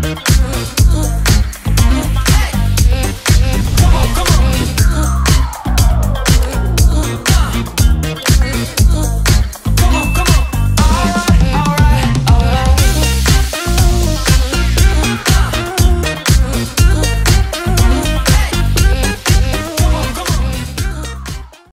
Mm-hmm.